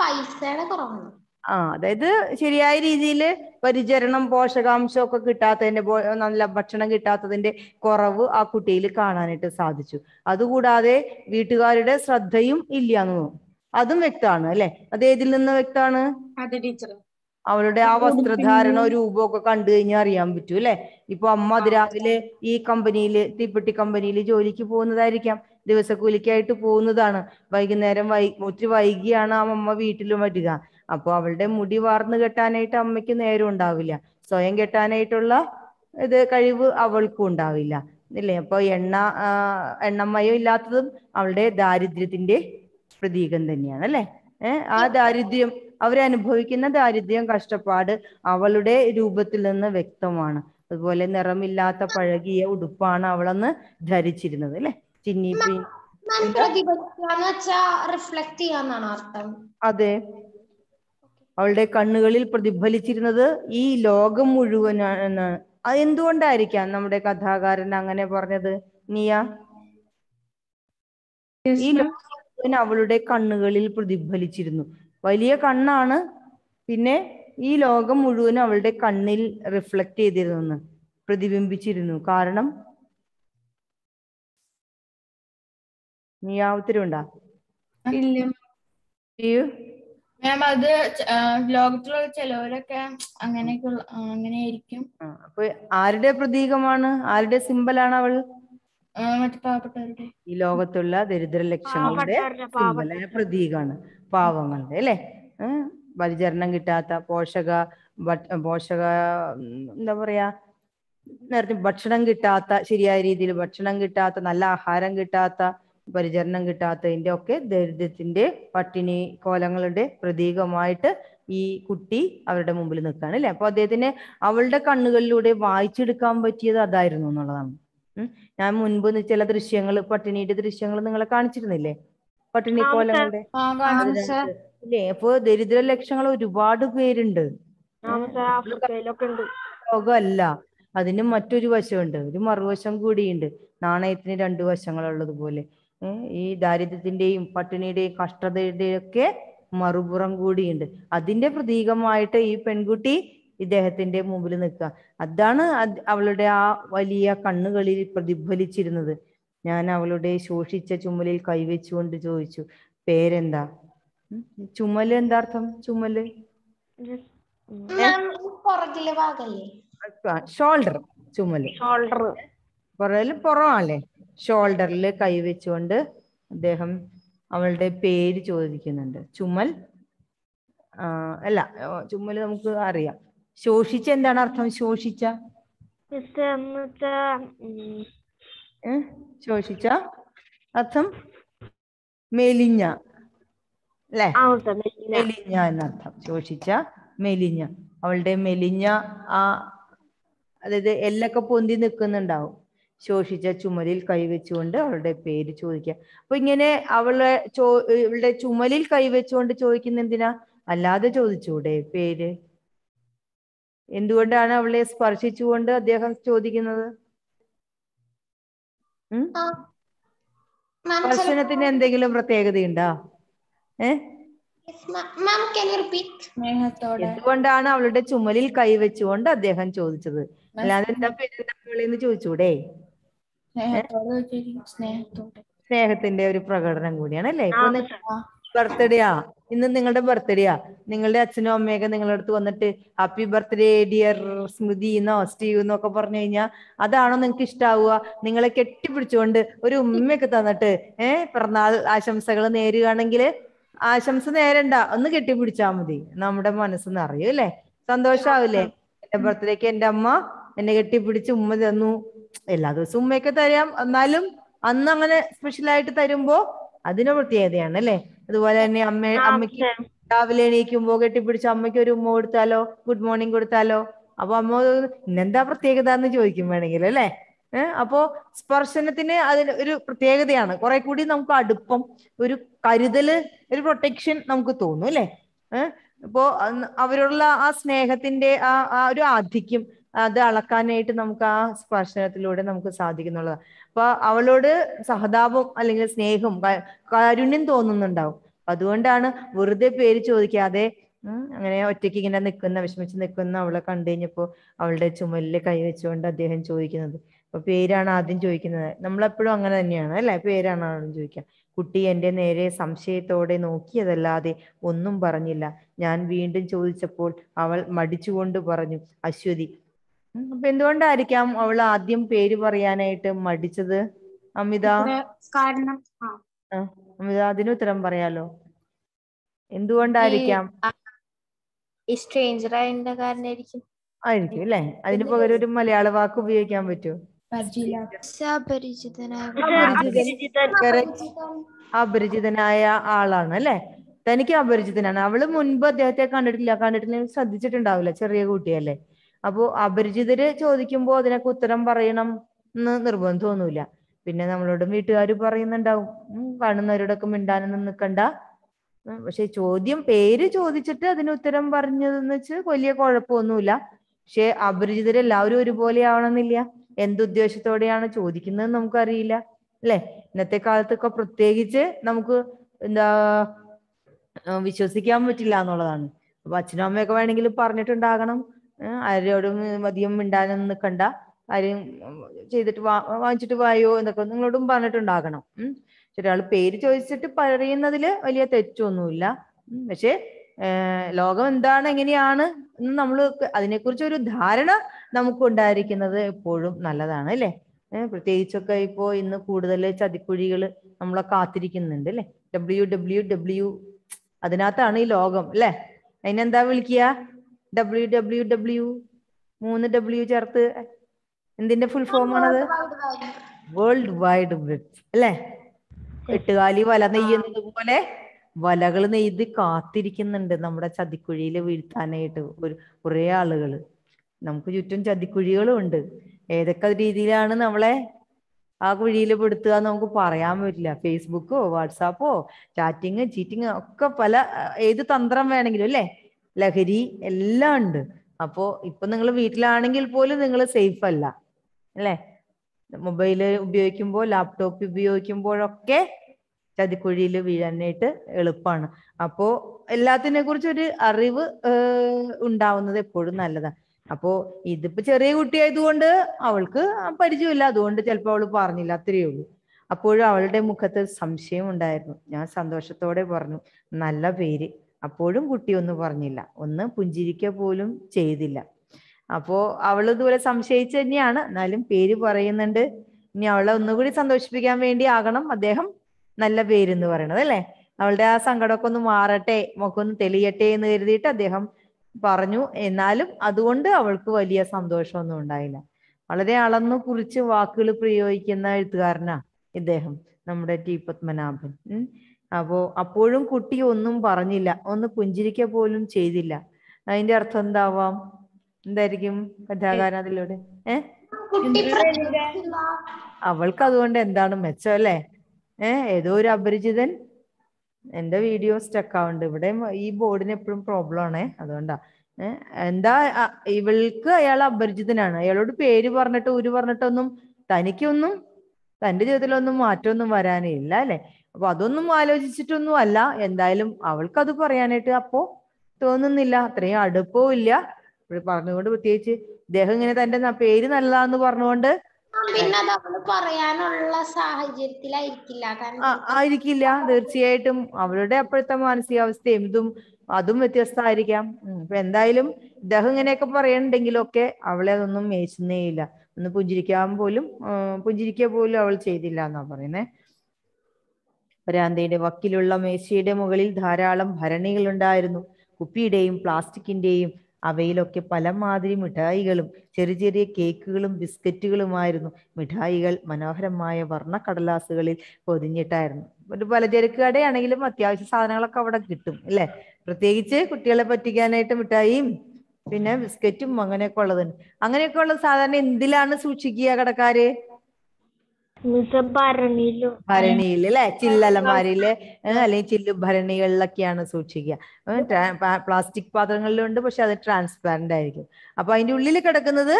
പൈസയുടെ കുറവാണ്. ആ അതായത് ശരിയായ രീതിയിൽ പരിചരണം പോഷകാംശം ഒക്കെ കിട്ടാത്തതിന്റെ നല്ല ഭക്ഷണം കിട്ടാത്തതിന്റെ കുറവ് ആ കുട്ടിയിൽ കാണാനായിട്ട് സാധിച്ചു. അതുകൂടാതെ വീട്ടുകാരുടെ ശ്രദ്ധയും ഇല്ല എന്ന് അതും വ്യക്തമാണ് അല്ലെ? അത് ഏതിൽ നിന്ന് വ്യക്തമാണ്? അവളുടെ ആ വസ്ത്രധാരണ രൂപമൊക്കെ കണ്ടു കഴിഞ്ഞാൽ അറിയാൻ പറ്റൂ അല്ലെ? ഇപ്പൊ അമ്മ അതിരാവിലെ ഈ കമ്പനിയിൽ തീപ്പെട്ടി കമ്പനിയിൽ ജോലിക്ക് പോകുന്നതായിരിക്കാം. ദിവസക്കൂലിക്കായിട്ട് പോകുന്നതാണ്. വൈകുന്നേരം വൈ ഒത്തിരി വൈകിയാണ് ആ അമ്മ വീട്ടിലും വരിക. അപ്പൊ അവളുടെ മുടി വാർന്നു കെട്ടാനായിട്ട് അമ്മയ്ക്ക് നേരം ഉണ്ടാവില്ല. സ്വയം കെട്ടാനായിട്ടുള്ള ഇത് കഴിവ് അവൾക്കും ഉണ്ടാവില്ല ഇല്ലേ? അപ്പൊ എണ്ണ എണ്ണമയം ഇല്ലാത്തതും അവളുടെ ദാരിദ്ര്യത്തിന്റെ പ്രതീകം തന്നെയാണ് അല്ലെ? ആ ദാരിദ്ര്യം അവരനുഭവിക്കുന്ന ദാരിദ്ര്യം കഷ്ടപ്പാട് അവളുടെ രൂപത്തിൽ നിന്ന് വ്യക്തമാണ്. അതുപോലെ നിറമില്ലാത്ത പഴകിയ ഉടുപ്പാണ് അവളെന്ന് ധരിച്ചിരുന്നത് അല്ലെ? ചിന്നി അതെ. അവളുടെ കണ്ണുകളിൽ പ്രതിഫലിച്ചിരുന്നത് ഈ ലോകം മുഴുവനാണ് അത് എന്തുകൊണ്ടായിരിക്കാം നമ്മുടെ കഥാകാരൻ അങ്ങനെ പറഞ്ഞത്? നിയ? ഈ ലോകം മുഴുവൻ അവളുടെ കണ്ണുകളിൽ പ്രതിഫലിച്ചിരുന്നു. വലിയ കണ്ണാണ്. പിന്നെ ഈ ലോകം മുഴുവൻ അവളുടെ കണ്ണിൽ റിഫ്ലക്ട് ചെയ്തിരുന്നു. പ്രതിബിംബിച്ചിരുന്നു. കാരണം നീ ആ ഉത്തരവുണ്ടാ ഇല്ല. മാം അത് ലോകത്തിലുള്ള ചിലവരൊക്കെ അങ്ങനെയൊക്കെ ഉള്ള- ആ, അങ്ങനെയായിരിക്കും. അപ്പൊ ആരുടെ പ്രതീകമാണ്? ആരുടെ സിമ്പലാണ് അവൾ? ഈ ലോകത്തുള്ള ദരിദ്ര ലക്ഷങ്ങളുടെ പ്രതീകമാണ് പാവങ്ങളുടെ അല്ലെ? പരിചരണം കിട്ടാത്ത പോഷക പോഷക എന്താ പറയാ നേരത്തെ ഭക്ഷണം കിട്ടാത്ത ശരിയായ രീതിയിൽ ഭക്ഷണം കിട്ടാത്ത നല്ല ആഹാരം കിട്ടാത്ത പരിചരണം കിട്ടാത്തതിന്റെ ഒക്കെ ദരിദ്രത്തിന്റെ പട്ടിണി കോലങ്ങളുടെ പ്രതീകമായിട്ട് ഈ കുട്ടി അവരുടെ മുമ്പിൽ നിൽക്കുകയാണ് അല്ലെ? അപ്പൊ അദ്ദേഹത്തിന് അവളുടെ കണ്ണുകളിലൂടെ വായിച്ചെടുക്കാൻ പറ്റിയത് അതായിരുന്നു എന്നുള്ളതാണ്. ഞാൻ മുൻപ് ചില ദൃശ്യങ്ങൾ പട്ടിണിയുടെ ദൃശ്യങ്ങൾ നിങ്ങളെ കാണിച്ചിരുന്നില്ലേ? പട്ടിണി പോലെ കോലങ്ങളുടെ ഇല്ലേ? അപ്പൊ ദരിദ്ര ലക്ഷങ്ങൾ ഒരുപാട് പേരുണ്ട്. ലോകമല്ല. അതിന് മറ്റൊരു വശമുണ്ട്. ഒരു മറുവശം കൂടിയുണ്ട്. നാണയത്തിന് രണ്ടു വശങ്ങളുള്ളത് പോലെ. ഈ ദാരിദ്ര്യത്തിന്റെയും പട്ടിണിയുടെയും കഷ്ടതയുടെയും ഒക്കെ മറുപുറം കൂടിയുണ്ട്. അതിന്റെ പ്രതീകമായിട്ട് ഈ പെൺകുട്ടി ഇദ്ദേഹത്തിന്റെ മുമ്പിൽ നിൽക്കുക. അതാണ് അവളുടെ ആ വലിയ കണ്ണുകളിൽ പ്രതിഫലിച്ചിരുന്നത്. ഞാൻ അവളുടെ ശോഷിച്ച ചുമലിൽ കൈവച്ചുകൊണ്ട് ചോദിച്ചു പേരെന്താ? ചുമൽ ചുമൽ എന്താ അർത്ഥം? ചുമൽ ഷോൾഡർ ചുമൽ ഷോൾഡർ. പുറകിൽ ഷോൾഡറിൽ കൈവച്ചുകൊണ്ട് അദ്ദേഹം അവളുടെ പേര് ചോദിക്കുന്നുണ്ട്. ചുമൽ അല്ല ചുമൽ ചുമൽ നമുക്ക് അറിയാം. ശോഷിച്ച എന്താണ് അർത്ഥം? ശോഷിച്ച? ശോഷിച്ച? അർത്ഥം? മെലിഞ്ഞ. അല്ലേ? മെലിഞ്ഞ. എന്നർത്ഥം. ശോഷിച്ച മെലിഞ്ഞ. അവളുടെ മെലിഞ്ഞ ആ അതായത് എല്ലൊക്കെ പൊന്തി നിൽക്കുന്നുണ്ടാവും ശോഷിച്ച ചുമലിൽ കൈവച്ചുകൊണ്ട് അവളുടെ പേര് ചോദിക്കുക. അപ്പൊ ഇങ്ങനെ അവളെ ചോ ഇവളുടെ ചുമലിൽ കൈവച്ചുകൊണ്ട് ചോദിക്കുന്ന എന്തിനാ? അല്ലാതെ ചോദിച്ചൂടെ പേര്? എന്തുകൊണ്ടാണ് അവളെ സ്പർശിച്ചുകൊണ്ട് അദ്ദേഹം ചോദിക്കുന്നത്? സ്പർശനത്തിന് എന്തെങ്കിലും പ്രത്യേകതയുണ്ടോ? ഏ? എന്തുകൊണ്ടാണ് അവളുടെ ചുമലിൽ കൈവച്ചുകൊണ്ട് അദ്ദേഹം ചോദിച്ചത്? അല്ലാതെ എന്താ പേരെന്താ ചോദിച്ചൂടെ? സ്നേഹത്തോടെ വെച്ചിരിക്കും സ്നേഹത്തോടെ. സ്നേഹത്തിന്റെ ഒരു പ്രകടനം കൂടിയാണ് അല്ലേ. ബർത്ത്ഡേയാ ഇന്ന് നിങ്ങളുടെ ബർത്ത്ഡേയാ നിങ്ങളുടെ അച്ഛനും അമ്മയൊക്കെ നിങ്ങളുടെ അടുത്ത് വന്നിട്ട് ഹാപ്പി ബർത്ത്ഡേ ഡിയർ സ്മൃതി എന്നോ സ്റ്റീവ് എന്നൊക്കെ പറഞ്ഞു കഴിഞ്ഞാൽ അതാണോ നിങ്ങൾക്ക് ഇഷ്ടാവുക? നിങ്ങളെ കെട്ടിപ്പിടിച്ചുകൊണ്ട് ഒരു ഉമ്മയൊക്കെ തന്നിട്ട് ഏഹ് പിറന്നാൾ ആശംസകൾ നേരുകയാണെങ്കിൽ ആശംസ നേരണ്ട ഒന്ന് കെട്ടിപ്പിടിച്ചാ മതി. നമ്മുടെ മനസ്സെന്ന് അറിയൂ അല്ലേ? സന്തോഷാവില്ലേ? എന്റെ ബർത്ത്ഡേക്ക് എന്റെ അമ്മ എന്നെ കെട്ടിപ്പിടിച്ച് ഉമ്മ തന്നു. എല്ലാ ദിവസവും ഉമ്മയൊക്കെ തരാം. എന്നാലും അന്ന് അങ്ങനെ സ്പെഷ്യലായിട്ട് തരുമ്പോ അതിന് പ്രത്യേകതയാണ് അല്ലേ? അതുപോലെ തന്നെ അമ്മ അമ്മയ്ക്ക് രാവിലെ എണീക്കുമ്പോ കെട്ടിപ്പിടിച്ച് അമ്മയ്ക്ക് ഒരു ഉമ്മ കൊടുത്താലോ ഗുഡ് മോർണിംഗ് കൊടുത്താലോ. അപ്പൊ അമ്മ ഇന്നെന്താ പ്രത്യേകത എന്ന് ചോദിക്കും വേണമെങ്കിൽ അല്ലേ? ഏഹ് അപ്പോ സ്പർശനത്തിന് അതിന് ഒരു പ്രത്യേകതയാണ്. കുറെ കൂടി നമുക്ക് അടുപ്പം ഒരു കരുതൽ ഒരു പ്രൊട്ടക്ഷൻ നമുക്ക് തോന്നും അല്ലേ? ഏഹ് ഇപ്പോ അവരോടുള്ള ആ സ്നേഹത്തിന്റെ ആ ആ ഒരു ആധിക്യം അത് അളക്കാനായിട്ട് നമുക്ക് ആ സ്പർശനത്തിലൂടെ നമുക്ക് സാധിക്കുന്നുള്ളതാണ് അപ്പൊ അവളോട് സഹതാപം അല്ലെങ്കിൽ സ്നേഹം ക- കാരുണ്യം തോന്നുന്നുണ്ടാവും. അതുകൊണ്ടാണ് വെറുതെ പേര് ചോദിക്കാതെ അങ്ങനെ ഒറ്റയ്ക്ക് ഇങ്ങനെ നിൽക്കുന്ന വിഷമിച്ച് നിൽക്കുന്ന അവളെ കണ്ടു കഴിഞ്ഞപ്പോ അവളുടെ ചുമലിൽ കൈവച്ചുകൊണ്ട് അദ്ദേഹം ചോദിക്കുന്നത്. അപ്പൊ പേരാണ് ആദ്യം ചോദിക്കുന്നത്. നമ്മളെപ്പോഴും അങ്ങനെ തന്നെയാണ് അല്ലെ? പേരാണ് ആദ്യം ചോദിക്കുക. കുട്ടി എന്റെ നേരെ സംശയത്തോടെ നോക്കിയതല്ലാതെ ഒന്നും പറഞ്ഞില്ല. ഞാൻ വീണ്ടും ചോദിച്ചപ്പോൾ അവൾ മടിച്ചുകൊണ്ട് പറഞ്ഞു അശ്വതി അപ്പൊ എന്തുകൊണ്ടായിരിക്കാം അവൾ ആദ്യം പേര് പറയാനായിട്ട് മടിച്ചത്? അമിത? കാരണം അമിത അതിന് ഉത്തരം പറയാലോ? എന്തുകൊണ്ടായിരിക്കാം? ഈ സ്ട്രേഞ്ചർ ആയതിന്റെ കാരണമായിരിക്കും ആയിരിക്കും അല്ലെ? അതിന് പകരം ഒരു മലയാള വാക്ക് ഉപയോഗിക്കാൻ പറ്റുമോ. അപരിചിതനായ ആളാണ് അല്ലെ? തനിക്ക് അപരിചിതനാണ്. അവൾ മുൻപ് അദ്ദേഹത്തെ കണ്ടിട്ടില്ല. കണ്ടിട്ടില്ല ശ്രദ്ധിച്ചിട്ടുണ്ടാവില്ല. ചെറിയ കുട്ടിയല്ലേ? അപ്പോ അപരിചിതര് ചോദിക്കുമ്പോ അതിനൊക്കെ ഉത്തരം പറയണം എന്ന് നിർബന്ധമൊന്നുമില്ല പിന്നെ നമ്മളോടും വീട്ടുകാർ പറയുന്നുണ്ടാവും കാണുന്നവരോടൊക്കെ മിണ്ടാനൊന്നും നിൽക്കണ്ട പക്ഷെ ചോദ്യം പേര് ചോദിച്ചിട്ട് അതിന് ഉത്തരം പറഞ്ഞതെന്ന് വെച്ച് വലിയ കുഴപ്പമൊന്നുമില്ല. പക്ഷെ അപരിചിതരെല്ലാവരും ഒരുപോലെ ആവണമെന്നില്ല എന്തുദ്ദേശത്തോടെയാണ് ചോദിക്കുന്നത് നമുക്കറിയില്ല അല്ലെ? ഇന്നത്തെ കാലത്തൊക്കെ പ്രത്യേകിച്ച് നമുക്ക് എന്താ വിശ്വസിക്കാൻ പറ്റില്ല എന്നുള്ളതാണ്. അപ്പൊ അച്ഛനും അമ്മയൊക്കെ വേണമെങ്കിൽ പറഞ്ഞിട്ടുണ്ടാകണം. ആരോടും അധികം മിണ്ടാനൊന്നും നിൽക്കണ്ട കാര്യം ചെയ്തിട്ട് വാ വാങ്ങിച്ചിട്ട് വായോ എന്നൊക്കെ നിങ്ങളോടും പറഞ്ഞിട്ടുണ്ടാകണം. ഒരാൾ പേര് ചോദിച്ചിട്ട് പറയുന്നതിൽ വലിയ തെറ്റൊന്നുമില്ല. പക്ഷേ ലോകം എന്താണ് എങ്ങനെയാണ് എന്ന് നമ്മൾ അതിനെക്കുറിച്ച് ഒരു ധാരണ നമുക്ക് ഉണ്ടായിരിക്കുന്നത് എപ്പോഴും നല്ലതാണ് അല്ലേ? പ്രത്യേകിച്ചൊക്കെ ഇപ്പോ ഇന്ന് കൂടുതൽ ചതിക്കുഴികൾ നമ്മളെ കാത്തിരിക്കുന്നുണ്ട് അല്ലെ? W W W. അതിനകത്താണ് ഈ ലോകം അല്ലെ? അതിനെന്താ വിളിക്കുക ഡബ്ല്യു ഡബ്ല്യു ഡബ്ല്യു മൂന്ന് ഡബ്ല്യു ചേർത്ത് എന്തിന്റെ ഫുൾ ഫോം ആണത്? വേൾഡ് വൈഡ് വെബ് അല്ലേ? എട്ടുകാലി വല നെയ്യുന്നത് പോലെ വലകൾ നെയ്ത് കാത്തിരിക്കുന്നുണ്ട് നമ്മുടെ ചതിക്കുഴിയിൽ വീഴ്ത്താനായിട്ട് ഒരു കുറെ ആളുകൾ നമുക്ക് ചുറ്റും ചതിക്കുഴികളും ഉണ്ട്. ഏതൊക്കെ രീതിയിലാണ് നമ്മളെ ആ കുഴിയിൽ പെടുത്തുക നമുക്ക് പറയാൻ പറ്റില്ല. ഫേസ്ബുക്കോ വാട്സാപ്പോ ചാറ്റിങ് ചീറ്റിങ് ഒക്കെ പല ഏത് തന്ത്രം വേണമെങ്കിലും അല്ലേ? ലഹരി എല്ലാം ഉണ്ട്. അപ്പോ ഇപ്പൊ നിങ്ങൾ വീട്ടിലാണെങ്കിൽ പോലും നിങ്ങൾ സേഫ് അല്ല. അല്ലേ? മൊബൈൽ ഉപയോഗിക്കുമ്പോൾ ലാപ്ടോപ്പ് ഉപയോഗിക്കുമ്പോഴൊക്കെ ചതിക്കുഴിയിൽ വീഴാനായിട്ട് എളുപ്പമാണ് അപ്പോ എല്ലാത്തിനെ കുറിച്ച് ഒരു അറിവ് ഉണ്ടാവുന്നത് എപ്പോഴും നല്ലതാണ് അപ്പോ ഇതിപ്പോ ചെറിയ കുട്ടിയായതുകൊണ്ട് അവൾക്ക് പരിചയമില്ല. അതുകൊണ്ട് ചിലപ്പോൾ അവൾ പറഞ്ഞില്ല. അത്രയേ ഉള്ളൂ. അപ്പോഴും അവളുടെ മുഖത്ത് സംശയം ഉണ്ടായിരുന്നു. ഞാൻ സന്തോഷത്തോടെ പറഞ്ഞു. നല്ല പേര്. അപ്പോഴും കുട്ടി ഒന്നും പറഞ്ഞില്ല. ഒന്ന് പുഞ്ചിരിക്ക പോലും ചെയ്തില്ല. അപ്പോ അവൾ ഇതുപോലെ സംശയിച്ചു തന്നെയാണ്. എന്നാലും പേര് പറയുന്നുണ്ട്. ഇനി അവളെ ഒന്നുകൂടി സന്തോഷിപ്പിക്കാൻ വേണ്ടി ആകണം. അദ്ദേഹം നല്ല പേരെന്ന് പറയണത് അല്ലേ? അവളുടെ ആ സങ്കടമൊക്കെ ഒന്ന് മാറട്ടെ മൊക്കൊന്ന് തെളിയട്ടെ എന്ന് കരുതിയിട്ട് അദ്ദേഹം പറഞ്ഞു. എന്നാലും അതുകൊണ്ട് അവൾക്ക് വലിയ സന്തോഷമൊന്നും ഉണ്ടായില്ല. വളരെ അളന്നു കുറിച്ച് വാക്കുകൾ പ്രയോഗിക്കുന്ന എഴുത്തുകാരനാ ഇദ്ദേഹം. നമ്മുടെ ടി പത്മനാഭൻ. അപ്പോ അപ്പോഴും കുട്ടി ഒന്നും പറഞ്ഞില്ല. ഒന്ന് പുഞ്ചിരിക്ക പോലും ചെയ്തില്ല. അതിന്റെ അർത്ഥം എന്താവാം? എന്തായിരിക്കും കഥാകാരൻ അതിലൂടെ? ഏ? അവൾക്ക് അതുകൊണ്ട് എന്താണ് മെച്ചം അല്ലേ? ഏ ഏതോ ഒരു അപരിചിതൻ എന്റെ വീഡിയോ സ്റ്റക്ക് ആവുന്നുണ്ട് ഇവിടെ ഈ ബോർഡിന് എപ്പോഴും പ്രോബ്ലം ആണേ. അതുകൊണ്ടാ. എന്താ ഇവൾക്ക് അയാൾ അപരിചിതനാണ്. അയാളോട് പേര് പറഞ്ഞിട്ട് ഊര് പറഞ്ഞിട്ടൊന്നും തനിക്കൊന്നും തന്റെ ജീവിതത്തിലൊന്നും മാറ്റമൊന്നും വരാനില്ല അല്ലെ? അപ്പൊ അതൊന്നും ആലോചിച്ചിട്ടൊന്നും അല്ല എന്തായാലും അവൾക്ക് അത് പറയാനായിട്ട് അപ്പോ തോന്നുന്നില്ല. അത്രയും അടുപ്പവും ഇല്ല. പറഞ്ഞുകൊണ്ട് പ്രത്യേകിച്ച് ഇദ്ദേഹം ഇങ്ങനെ തന്റെ പേര് നല്ലതാന്ന് പറഞ്ഞുകൊണ്ട് പിന്നെ അത് പറയാനുള്ള സാഹചര്യത്തിലായിരിക്കില്ല. ആയിരിക്കില്ല. തീർച്ചയായിട്ടും അവരുടെ അപ്പോഴത്തെ മാനസികാവസ്ഥ എന്തും അതും വ്യത്യസ്തമായിരിക്കാം. ഇപ്പൊ എന്തായാലും ഇദ്ദേഹം ഇങ്ങനെയൊക്കെ പറയണ്ടെങ്കിലൊക്കെ അവളെ അതൊന്നും മേച്ചുന്നേയില്ല ഒന്ന് പുഞ്ചിരിക്കാൻ പോലും പുഞ്ചിരിക്കുക പോലും അവൾ ചെയ്തില്ല എന്നാ പറയുന്നേ. വരാന്തയുടെ വക്കിലുള്ള മേശയുടെ മുകളിൽ ധാരാളം ഭരണികളുണ്ടായിരുന്നു. കുപ്പിയുടെയും പ്ലാസ്റ്റിക്കിന്റെയും അവയിലൊക്കെ പല മാതിരി മിഠായികളും ചെറിയ ചെറിയ കേക്കുകളും ബിസ്ക്കറ്റുകളുമായിരുന്നു. മിഠായികൾ മനോഹരമായ വർണക്കടലാസുകളിൽ പൊതിഞ്ഞിട്ടായിരുന്നു. ഒരു പലചരക്ക് കടയാണെങ്കിലും അത്യാവശ്യ സാധനങ്ങളൊക്കെ അവിടെ കിട്ടും അല്ലേ? പ്രത്യേകിച്ച് കുട്ടികളെ പറ്റിക്കാനായിട്ട് മിഠായിയും പിന്നെ ബിസ്ക്കറ്റും അങ്ങനെയൊക്കെ ഉള്ളതുണ്ട്. അങ്ങനെയൊക്കെ ഉള്ള സാധാരണ എന്തിലാണ് സൂക്ഷിക്കുക കടക്കാര്? ഭരണിയിൽ അല്ലെ ചില്ലലമാരിൽ അല്ലെങ്കിൽ ചില്ലു ഭരണികളിലൊക്കെയാണ് സൂക്ഷിക്കുക പ്ലാസ്റ്റിക് പാത്രങ്ങളിലുണ്ട് പക്ഷെ അത് ട്രാൻസ്പാരന്റ് ആയിരിക്കും. അപ്പൊ അതിന്റെ ഉള്ളിൽ കിടക്കുന്നത്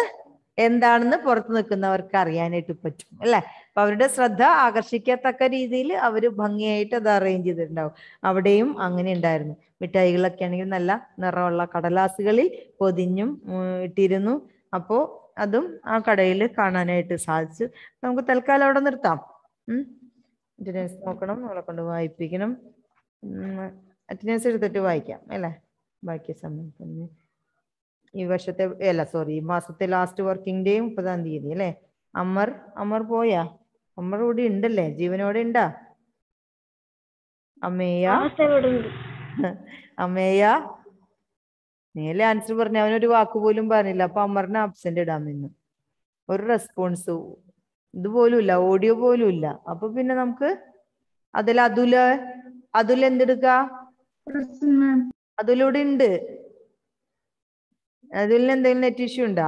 എന്താണെന്ന് പുറത്ത് നിൽക്കുന്നവർക്ക് അറിയാനായിട്ട് പറ്റും അല്ലെ? അപ്പൊ അവരുടെ ശ്രദ്ധ ആകർഷിക്കത്തക്ക രീതിയിൽ അവർ ഭംഗിയായിട്ട് അത് അറേഞ്ച് ചെയ്തിട്ടുണ്ടാവും. അവിടെയും അങ്ങനെ ഉണ്ടായിരുന്നു. മിഠായികളൊക്കെ ആണെങ്കിൽ നല്ല നിറമുള്ള കടലാസുകളിൽ പൊതിഞ്ഞും ഇട്ടിരുന്നു. അപ്പോ അതും ആ കടയിൽ കാണാനായിട്ട് സാധിച്ചു. നമുക്ക് തൽക്കാലം അവിടെ നിർത്താം. ഉം. അറ്റൻഡൻസ് നോക്കണം അവളെ കൊണ്ട് വായിപ്പിക്കണം. അറ്റൻഡൻസ് എടുത്തിട്ട് വായിക്കാം അല്ലേ? ബാക്കി സമയം ഈ വർഷത്തെ അല്ല സോറി ഈ മാസത്തെ ലാസ്റ്റ് വർക്കിംഗ് ഡേ മുപ്പതാം തീയതി അല്ലേ? അമർ അമർ പോയാ? അമർ ഇവിടെ ഉണ്ടല്ലേ? ജീവനോടെ ഉണ്ടാ? അമ്മേയ? അമ്മേയ? നീയല്ലേ ആൻസർ പറഞ്ഞ? അവനൊരു വാക്ക് പോലും പറഞ്ഞില്ല. അപ്പൊ അമറിനെ അബ്സെന്റ് ഇടാൻ നിന്നു. ഒരു റെസ്പോൺസ് ഇതുപോലും ഇല്ല. ഓഡിയോ പോലും ഇല്ല. അപ്പൊ പിന്നെ നമുക്ക് അതിൽ അതുല അതുൽ എന്തെടുക്ക? അതുലൂടെ ഉണ്ട് അതിൽ എന്തെങ്കിലും നെറ്റ് ഇഷ്യൂ ഉണ്ടാ?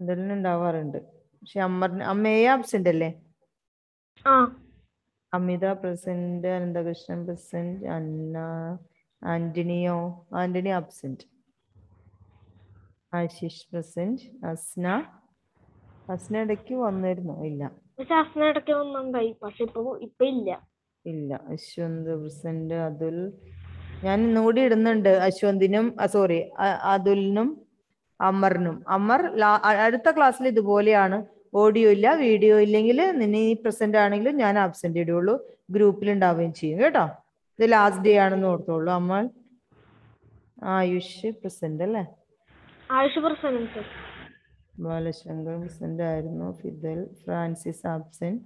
എന്തെങ്കിലും ഉണ്ടാവാറുണ്ട് പക്ഷെ അമ്മ അമ്മയെ ആബ്സെന്റ് അല്ലേ? അമിത പ്രസന്റ് അനന്തകൃഷ്ണൻ പ്രസന്റ് അന്ന ആന്റണിയോ ആന്റണി ആബ്സെന്റ് ആശിഷ് പ്രസന്റ് അസ്ന. അസ്ന ഇടയ്ക്ക് വന്നിരുന്നു? ഇല്ല. പക്ഷെ അസ്ന ഇടയ്ക്ക് വന്നുണ്ടായി പക്ഷെ ഇപ്പൊ ഇപ്പൊ ഇല്ല. ഇല്ല. അശ്വന്ത് പ്രസന്റ് അതുൽ. ഞാൻ ഇന്നുകൂടി ഇടുന്നുണ്ട് അശ്വന്തിനും സോറി അതുലിനും അമറിനും. അമർ അടുത്ത ക്ലാസ്സിൽ ഇതുപോലെയാണ്. ഓഡിയോ ഇല്ല വീഡിയോ ഇല്ലെങ്കിൽ നിന്നെ ഈ പ്രസന്റ് ആണെങ്കിലും ഞാൻ ആബ്സെന്റ് ഇടുള്ളൂ ഗ്രൂപ്പിൽ ഉണ്ടാവുകയും ചെയ്യും. കേട്ടോ? ഇത് ലാസ്റ്റ് ഡേ ആണെന്ന് ഓർത്തോളൂ അമ്മ ആയുഷ് പ്രസന്റ് അല്ലേ? ആയുഷ് പ്രസന്റ് ബാലശങ്കർ പ്രസന്റ് ആയിരുന്നു Fidel Francis absent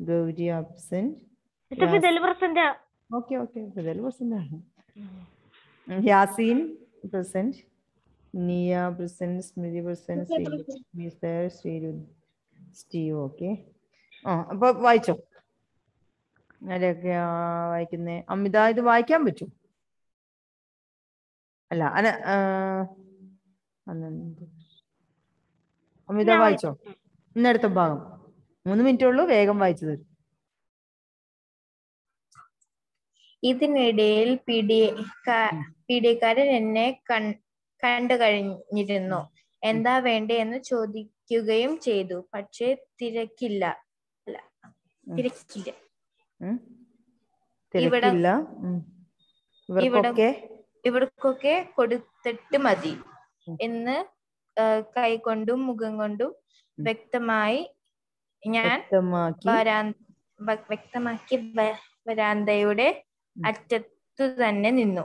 Gauri absent Fidel present okay okay Fidel present ആണ്. Yaseen present Niya present Smriti present sir Sreeru Steve okay. ആ അപ്പൊ വായിച്ചോ. ആരൊക്കെയാ വായിക്കുന്നേ. അമിത ഇത് വായിക്കാൻ പറ്റും? അല്ല അന അമിത വായിച്ചോ? ഇന്നടുത്ത ഭാഗം. മൂന്ന് മിനിറ്റ് ഉള്ളൂ വേഗം വായിച്ചു തരും. ഇതിനിടയിൽ പിടി പിടിക്കാരൻ എന്നെ കണ്ടു കഴിഞ്ഞിരുന്നു. എന്താ വേണ്ടേ എന്ന് ചോദിക്കുകയും ചെയ്തു. പക്ഷെ തിരക്കില്ല. തിരക്കില്ല. തിരക്കില്ല. ഇവർക്കൊക്കെ ഇവർക്കൊക്കെ കൊടുത്തിട്ട് മതി. എന്ന് കൈ കൈകൊണ്ടും മുഖം കൊണ്ടും വ്യക്തമായി ഞാൻ വ്യക്തമാക്കി. വരാന്തയുടെ അറ്റത്തു തന്നെ നിന്നു.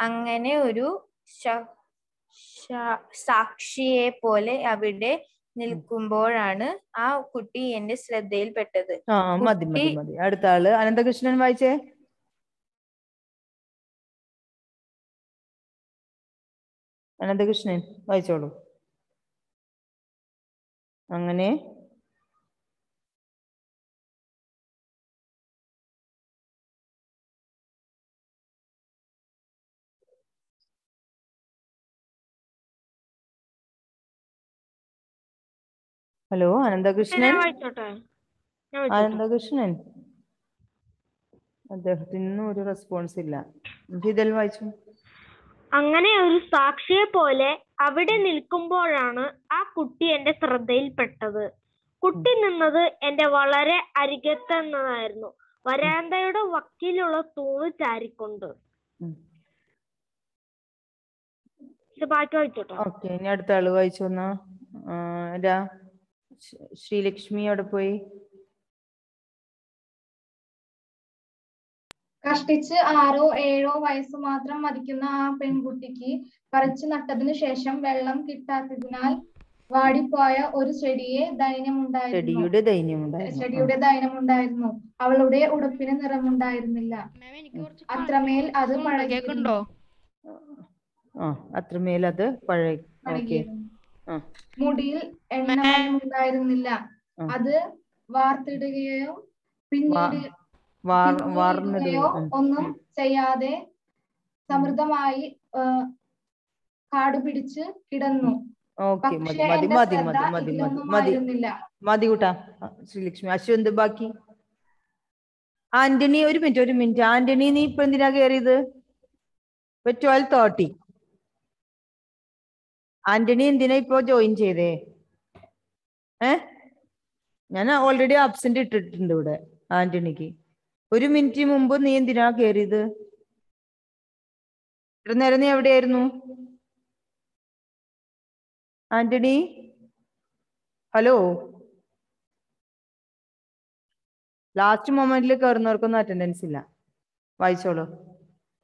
അങ്ങനെ ഒരു സാക്ഷിയെ പോലെ അവിടെ നിൽക്കുമ്പോഴാണ് ആ കുട്ടി എന്റെ ശ്രദ്ധയിൽപ്പെട്ടത്. ആ ആ, മതി മതി മതി. അടുത്ത ആൾ അനന്തകൃഷ്ണൻ വായിച്ചേ? അനന്തകൃഷ്ണൻ വായിച്ചോളൂ. അങ്ങനെ ഹലോ അനന്തകൃഷ്ണൻ? അനന്തകൃഷ്ണൻ? അദ്ദേഹത്തിന് ഒരു റെസ്പോൺസ് ഇല്ല. ഫിദൽ വായിച്ചു? അങ്ങനെ ഒരു സാക്ഷിയെ പോലെ അവിടെ നിൽക്കുമ്പോഴാണ് ആ കുട്ടി എന്റെ ശ്രദ്ധയിൽപ്പെട്ടത്. കുട്ടി നിന്നത് എന്റെ വളരെ അരികത്തെന്നതായിരുന്നു. വരാന്തയുടെ വക്കിലുള്ള തൂണ് ചാരിക്കൊണ്ട്. ഇത് ബാക്കി വായിച്ചോട്ടോ. ഓക്കെ ഇനി അടുത്ത ആൾ വായിച്ചു വന്നാ ശ്രീലക്ഷ്മി അവിടെ പോയി. കഷ്ടിച്ച് ആറോ ഏഴോ വയസ്സ് മാത്രം മതിക്കുന്ന ആ പെൺകുട്ടിക്ക് പറിച്ചു നട്ടതിനു ശേഷം വെള്ളം കിട്ടാത്തതിനാൽ വാടിപ്പോയ ഒരു ചെടിയെ ദൈന്യമുണ്ടായിരുന്നു ചെടിയുടെ ദൈന്യം ഉണ്ടായിരുന്നു ചെടിയുടെ ദൈനമുണ്ടായിരുന്നു. അവളുടെ ഉടുപ്പിന് നിറമുണ്ടായിരുന്നില്ല. അത്രമേൽ അത് മഴ ആ അത്രമേൽ അത് പഴയ പഴകിയിരുന്നു. മുടിയിൽ എണ്ണ ഉണ്ടായിരുന്നില്ല. അത് വാർത്തിടുകയോ പിന്നീട്. ഒന്നും ചെയ്യാതെ സമൃദ്ധമായി കാടുപിടിച്ച് കിടന്നു. ഓക്കെ മതി മതി മതി കൂട്ടാ. ശ്രീലക്ഷ്മി അശ്വന്ത് ബാക്കി? ആന്റണി ഒരു മിനിറ്റ് ഒരു മിനിറ്റ്. ആന്റണി നീ ഇപ്പൊ എന്തിനാ കേറിയത്? ഇപ്പൊ ട്വൽവ് തേർട്ടി ആന്റണി എന്തിനാ ഇപ്പൊ ജോയിൻ ചെയ്തേ? ഏ? ഞാൻ ഓൾറെഡി അബ്സെന്റ് ഇട്ടിട്ടുണ്ട് ഇവിടെ ആന്റണിക്ക്. ഒരു മിനിറ്റ് മുമ്പ് നീ എന്തിനാ കേറിയത്? ഇത്ര നേരം നീ എവിടെയായിരുന്നു? ആന്റണി? ഹലോ? ലാസ്റ്റ് മൊമെന്റിൽ കയറുന്നവർക്കൊന്നും അറ്റൻഡൻസ് ഇല്ല. വായിച്ചോളൂ.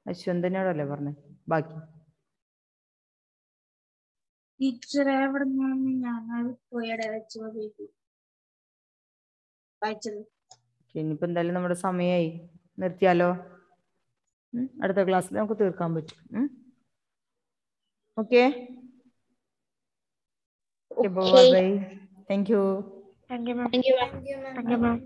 അശ്വന്തനോടല്ലേ പറഞ്ഞേ? ബാക്കി. ടീച്ചറെ എവിടെ നിന്നാണ് ഞാൻ പോയി വെച്ച് വായിച്ചത്? ഇനിയിപ്പോ എന്തായാലും നമ്മുടെ സമയമായി നിർത്തിയാലോ? അടുത്ത ക്ലാസ്സിൽ നമുക്ക് തീർക്കാൻ പറ്റും. Okay? Bye bye. Thank you. Thank you ma'am. Thank you ma'am.